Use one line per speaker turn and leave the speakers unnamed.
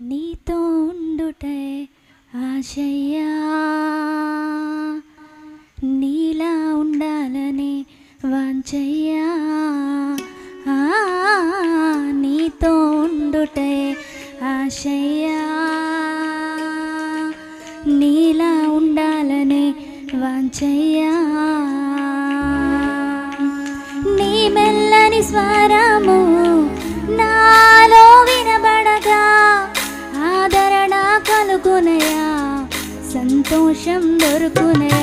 నీతో ఉండుటే ఆశయ్యా. నీలా ఉండాలని వాంచయ్యా నీతో ఉండుటే ఆశయ్యా. నీలా ఉండాలని వాంచయ్యా నీ మెల్లని స్వర ఆదరణ కలుగునయా సంతోషం దొరుకునయా